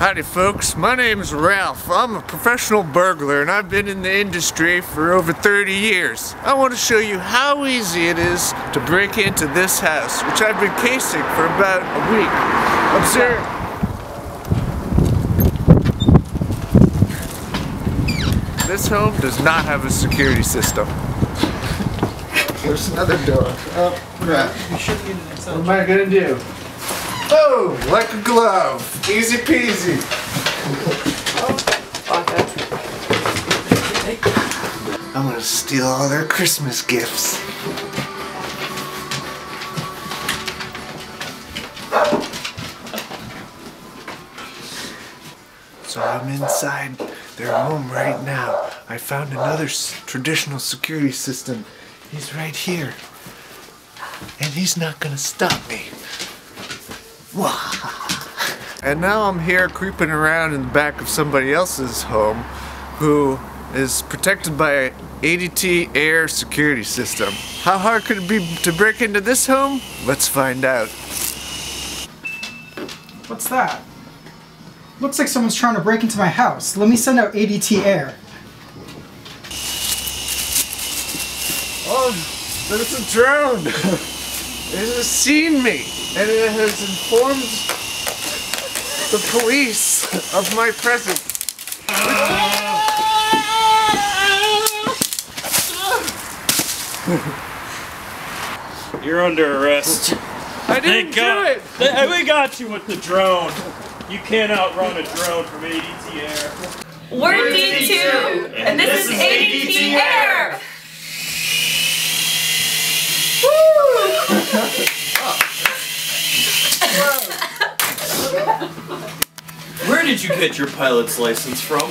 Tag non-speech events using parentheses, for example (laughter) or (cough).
Howdy folks, my name's Ralph. I'm a professional burglar and I've been in the industry for over 30 years. I want to show you how easy it is to break into this house, which I've been casing for about a week. Observe. This home does not have a security system. There's another door. Oh, crap. What am I gonna do? Oh, like a glove. Easy peasy. I'm gonna steal all their Christmas gifts. So I'm inside their home right now. I found another traditional security system. He's right here. And he's not gonna stop me. (laughs) And now I'm here creeping around in the back of somebody else's home who is protected by a ADT air security system. How hard could it be to break into this home? Let's find out. What's that? Looks like someone's trying to break into my house. Let me send out ADT air. Oh, there's a drone! (laughs) it has seen me and it has informed the police of my presence. (laughs) You're under arrest. I didn't Thank do it! Th- uh, We got you with the drone. You can't outrun a drone from ADT Air. We're D2, and this is ADT Air. Where did you get your pilot's license from?